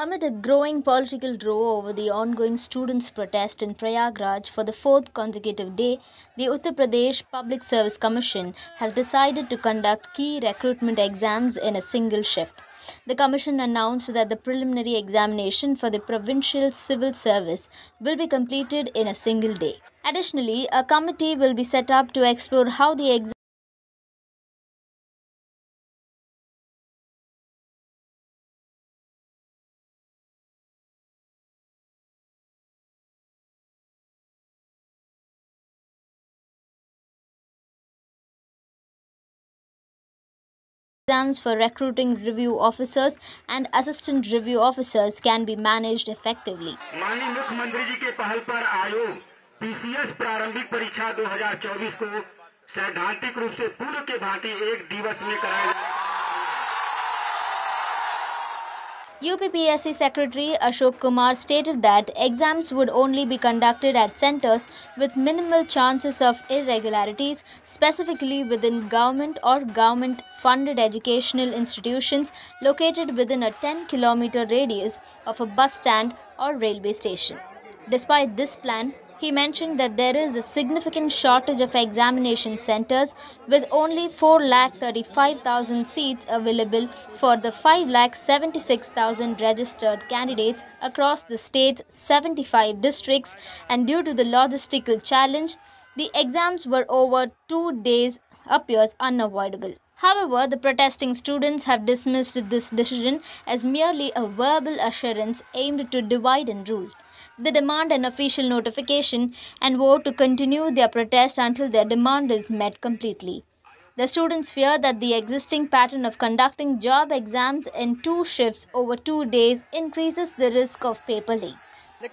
Amid a growing political row over the ongoing students' protest in Prayagraj for the fourth consecutive day, the Uttar Pradesh Public Service Commission has decided to conduct key recruitment exams in a single shift. The Commission announced that the preliminary examination for the Provincial Civil Service will be completed in a single day. Additionally, a committee will be set up to explore how the exam exams for recruiting review officers and assistant review officers can be managed effectively. माननीय मुख्यमंत्री जी के पहल पर आयोग PCS प्रारंभिक परीक्षा 2024 को सैद्धांतिक रूप से पूर्व के भांति एक दिवस में कराया UPPSC Secretary Ashok Kumar stated that exams would only be conducted at centers with minimal chances of irregularities, specifically within government or government funded educational institutions located within a 10 kilometer radius of a bus stand or railway station. Despite this plan, he mentioned that there is a significant shortage of examination centers with only 4,35,000 seats available for the 5,76,000 registered candidates across the state's 75 districts and due to the logistical challenge, the exams were over two days appears unavoidable. However, the protesting students have dismissed this decision as merely a verbal assurance aimed to divide and rule. They demand an official notification and vote to continue their protest until their demand is met completely. The students fear that the existing pattern of conducting job exams in two shifts over two days increases the risk of paper leaks. The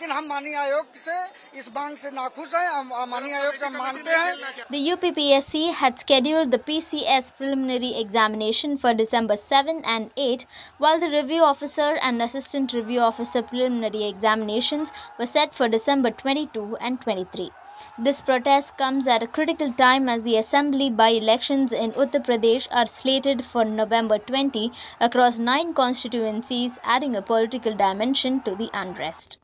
UPPSC had scheduled the PCS preliminary examination for December 7 and 8, while the review officer and assistant review officer preliminary examinations were set for December 22 and 23. This protest comes at a critical time as the assembly by elections in Uttar Pradesh are slated for November 20 across nine constituencies, adding a political dimension to the unrest.